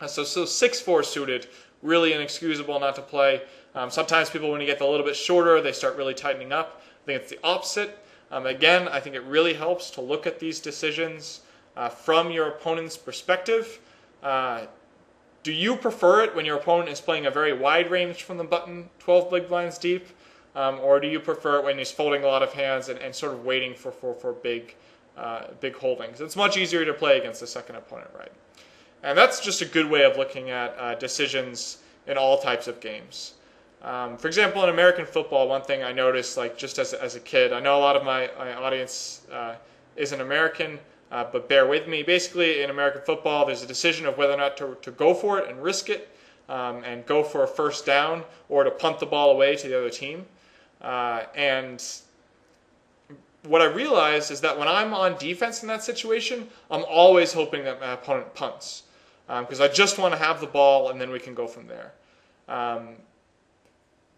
Uh, so, so 6-4 suited, really inexcusable not to play. Um, sometimes people, when you get a little bit shorter, they start really tightening up. I think it's the opposite. Um, again, I think it really helps to look at these decisions uh, from your opponent's perspective. Uh, do you prefer it when your opponent is playing a very wide range from the button, 12 big blinds deep? Um, or do you prefer it when he's folding a lot of hands and, and sort of waiting for, for, for big, uh, big holdings? It's much easier to play against the second opponent, right? And that's just a good way of looking at uh, decisions in all types of games. Um, for example, in American football, one thing I noticed, like just as, as a kid, I know a lot of my, my audience uh, isn't American, uh, but bear with me. Basically, in American football, there's a decision of whether or not to, to go for it and risk it um, and go for a first down or to punt the ball away to the other team. Uh, and what I realized is that when I'm on defense in that situation, I'm always hoping that my opponent punts because um, I just want to have the ball and then we can go from there. Um,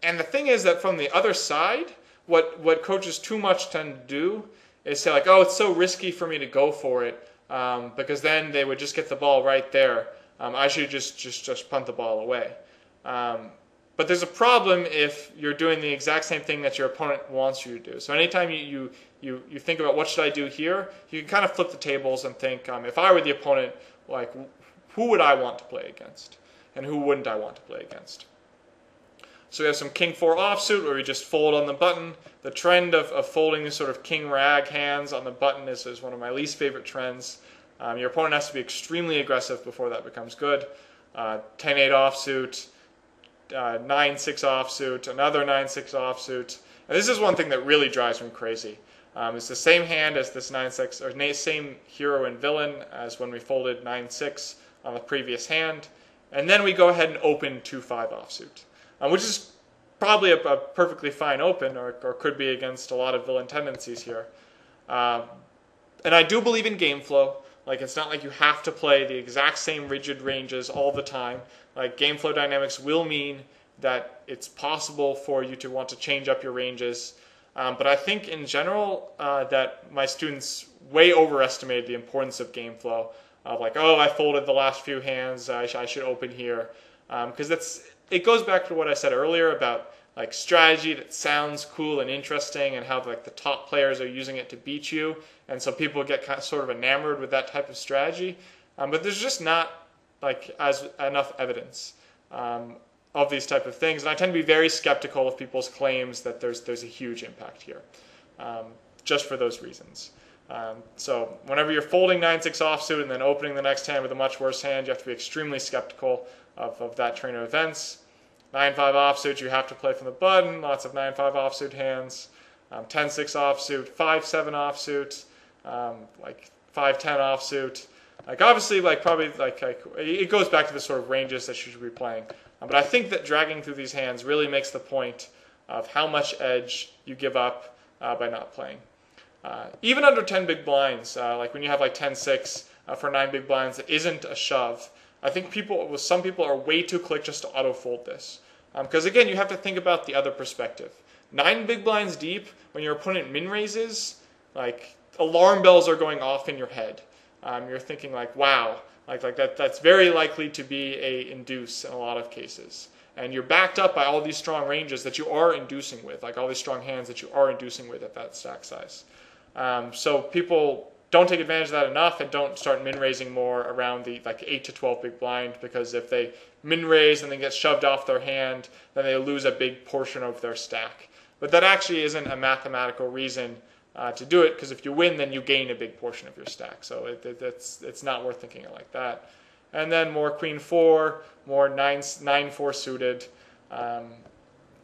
and the thing is that from the other side, what, what coaches too much tend to do is say like, oh, it's so risky for me to go for it um, because then they would just get the ball right there. Um, I should just just just punt the ball away. Um, but there's a problem if you're doing the exact same thing that your opponent wants you to do. So anytime you you you, you think about what should I do here, you can kind of flip the tables and think, um, if I were the opponent, like who would I want to play against, and who wouldn't I want to play against? So we have some king four offsuit where we just fold on the button. The trend of, of folding sort of king rag hands on the button is, is one of my least favorite trends. Um, your opponent has to be extremely aggressive before that becomes good. Uh, 10-8 offsuit, uh, 9-6 offsuit, another 9-6 offsuit. And this is one thing that really drives me crazy. Um, it's the same hand as this 9-6, or same hero and villain as when we folded 9-6 on the previous hand. And then we go ahead and open 2-5 offsuit um, which is probably a, a, perfectly fine open, or, or could be against a lot of villain tendencies here. Um, and I do believe in game flow. Like it's not like you have to play the exact same rigid ranges all the time. Like game flow dynamics will mean that it's possible for you to want to change up your ranges. Um, but I think in general uh, that my students way overestimated the importance of game flow. Of like, oh, I folded the last few hands, I, sh- I should open here, because um, that's it goes back to what I said earlier about like strategy that sounds cool and interesting and how like the top players are using it to beat you. And so people get kind of sort of enamored with that type of strategy. Um, but there's just not like as enough evidence um, of these type of things. And i tend to be very skeptical of people's claims that there's there's a huge impact here um, just for those reasons um, so whenever you're folding 9-6 offsuit and then opening the next hand with a much worse hand you have to be extremely skeptical of, of that train of events 9-5 offsuit, you have to play from the button. Lots of 9-5 offsuit hands. 10-6 um, offsuit, 5-7 offsuit, um, like 5-10 offsuit. Like obviously, like probably like, like, it goes back to the sort of ranges that you should be playing. Um, but I think that dragging through these hands really makes the point of how much edge you give up uh, by not playing. Uh, even under 10 big blinds, uh, like when you have like 10-6 uh, for 9 big blinds that isn't a shove, I think people, some people are way too quick just to auto fold this. Because um, again, you have to think about the other perspective. Nine big blinds deep, when your opponent min raises, like alarm bells are going off in your head. Um, you're thinking like, wow, like, like that, that's very likely to be a induce in a lot of cases. And you're backed up by all these strong ranges that you are inducing with, like all these strong hands that you are inducing with at that stack size. Um, so people don't take advantage of that enough and don't start min raising more around the like 8 to 12 big blind because if they min raise and then get shoved off their hand, then they lose a big portion of their stack. But that actually isn't a mathematical reason uh, to do it because if you win, then you gain a big portion of your stack. So it, it, it's, it's not worth thinking it like that. And then more queen four, more nine, nine four suited. Um,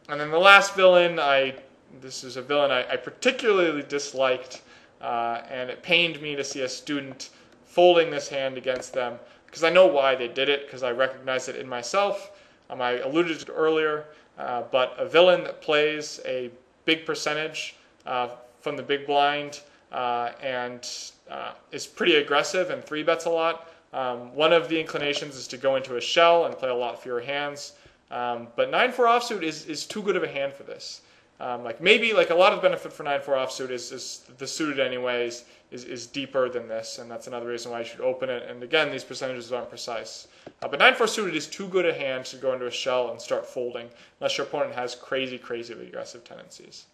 and then the last villain, I this is a villain I, I particularly disliked uh, and it pained me to see a student folding this hand against them because I know why they did it because I recognize it in myself. Um, I alluded to earlier, uh, but a villain that plays a big percentage uh, from the big blind uh, and uh, is pretty aggressive and three bets a lot. Um, one of the inclinations is to go into a shell and play a lot fewer hands. Um, but 9 4 offsuit is, is too good of a hand for this. Um, like maybe like a lot of the benefit for 9-4 offsuit is, is the suited anyways is, is deeper than this, and that's another reason why you should open it. And again, these percentages aren't precise. Uh, but 9-4 suited is too good a hand to go into a shell and start folding, unless your opponent has crazy, crazy aggressive tendencies.